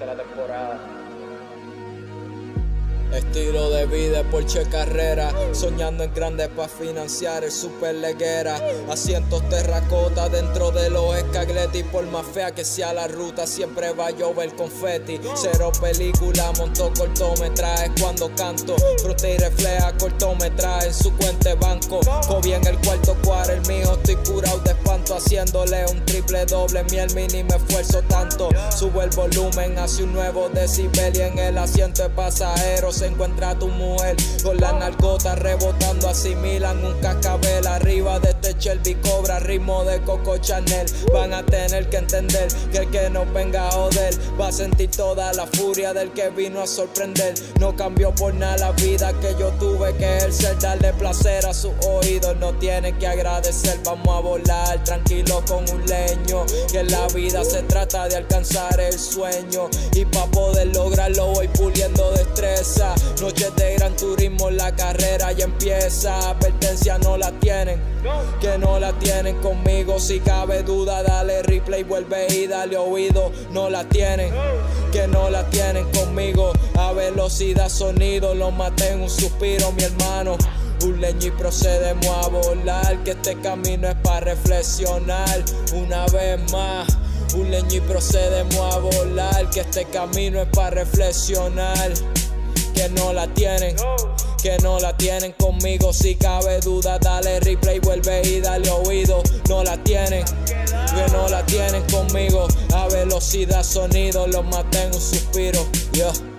la temporada. Estilo de vida, Porsche carrera, soñando en grande para financiar el super leguera. Asientos terracota dentro de los escagletis, por más fea que sea la ruta, siempre va a llover confeti. Cero película, montó cortometrajes cuando canto. Fruta y refleja cortometraje en su cuenta banco. Hobby en el cuarto cuarto, el mío haciéndole un triple doble. Miel mínimo esfuerzo tanto. Subo el volumen hacia un nuevo decibel y en el asiento de pasajeros se encuentra tu mujer con la narcota rebotando asimilan un cascabel arriba de ritmo de Coco Chanel van a tener que entender que el que nos venga a joder va a sentir toda la furia del que vino a sorprender. No cambió por nada la vida que yo tuve que ejercer darle placer a sus oídos. No tienen que agradecer vamos a volar tranquilo con un leño que en la vida se trata de alcanzar el sueño. Y para poder lograrlo voy puliendo destreza. Noches de gran turismo, la carrera ya empieza. No la tienen, que no la tienen conmigo. Si cabe duda, dale replay, vuelve y dale oído. No la tienen, que no la tienen conmigo. A velocidad, sonido, lo maté en un suspiro, mi hermano un leño y procedemos a volar. Que este camino es para reflexionar una vez más. Un leño y procedemos a volar. Que este camino es para reflexionar que no la tienen, que no la tienen conmigo. Si cabe duda, dale replay, vuelve y dale oído. No la tienen, que no la tienen conmigo. A velocidad, sonido, los maté en un suspiro. Yo.